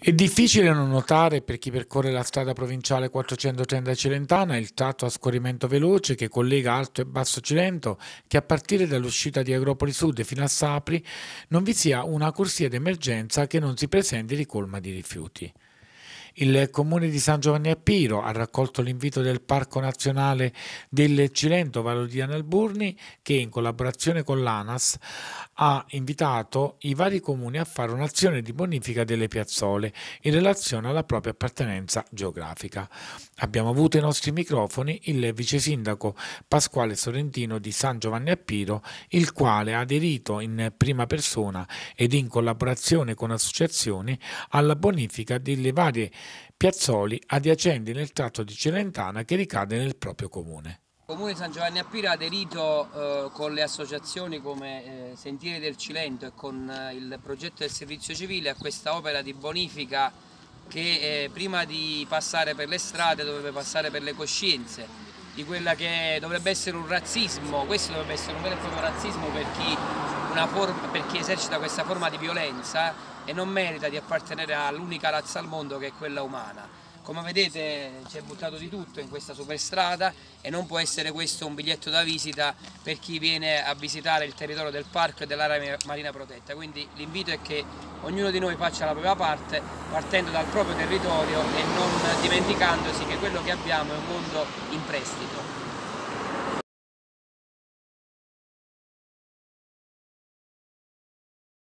È difficile non notare per chi percorre la strada provinciale 430 Cilentana il tratto a scorrimento veloce che collega Alto e Basso Cilento che a partire dall'uscita di Agropoli Sud fino a Sapri non vi sia una corsia d'emergenza che non si presenti ricolma di rifiuti. Il comune di San Giovanni a Piro ha raccolto l'invito del Parco Nazionale del Cilento Valodiano Alburni che in collaborazione con l'ANAS ha invitato i vari comuni a fare un'azione di bonifica delle piazzole in relazione alla propria appartenenza geografica. Abbiamo avuto ai nostri microfoni il vice sindaco Pasquale Sorrentino di San Giovanni a Piro, il quale ha aderito in prima persona ed in collaborazione con associazioni alla bonifica delle varie piazzoli adiacenti nel tratto di Celentana che ricade nel proprio comune. Il Comune San Giovanni a Pira ha aderito eh, con le associazioni come eh, Sentieri del Cilento e con eh, il progetto del servizio civile a questa opera di bonifica che eh, prima di passare per le strade dovrebbe passare per le coscienze di quella che dovrebbe essere un razzismo, questo dovrebbe essere un vero e proprio razzismo per chi, forma, per chi esercita questa forma di violenza e non merita di appartenere all'unica razza al mondo che è quella umana. Come vedete c'è buttato di tutto in questa superstrada e non può essere questo un biglietto da visita per chi viene a visitare il territorio del parco e dell'area marina protetta. Quindi l'invito è che ognuno di noi faccia la propria parte partendo dal proprio territorio e non dimenticandosi che quello che abbiamo è un mondo in prestito.